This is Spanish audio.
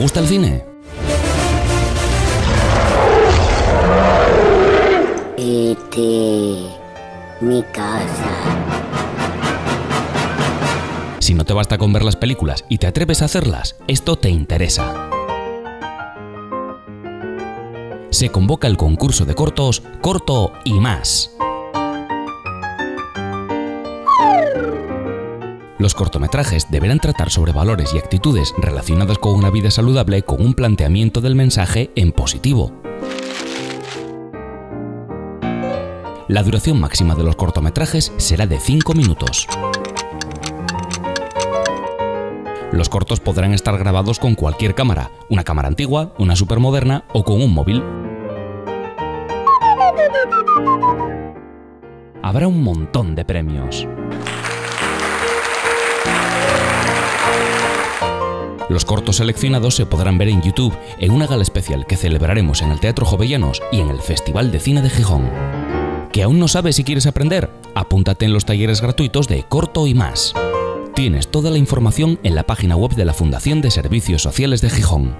gusta el cine? E.T. Mi casa. Si no te basta con ver las películas y te atreves a hacerlas, esto te interesa. Se convoca el concurso de cortos Corto y más. Los cortometrajes deberán tratar sobre valores y actitudes relacionadas con una vida saludable con un planteamiento del mensaje en positivo. La duración máxima de los cortometrajes será de 5 minutos. Los cortos podrán estar grabados con cualquier cámara, una cámara antigua, una supermoderna o con un móvil. Habrá un montón de premios. Los cortos seleccionados se podrán ver en YouTube en una gala especial que celebraremos en el Teatro Jovellanos y en el Festival de Cine de Gijón. ¿Que aún no sabes si quieres aprender? Apúntate en los talleres gratuitos de Corto y más. Tienes toda la información en la página web de la Fundación de Servicios Sociales de Gijón.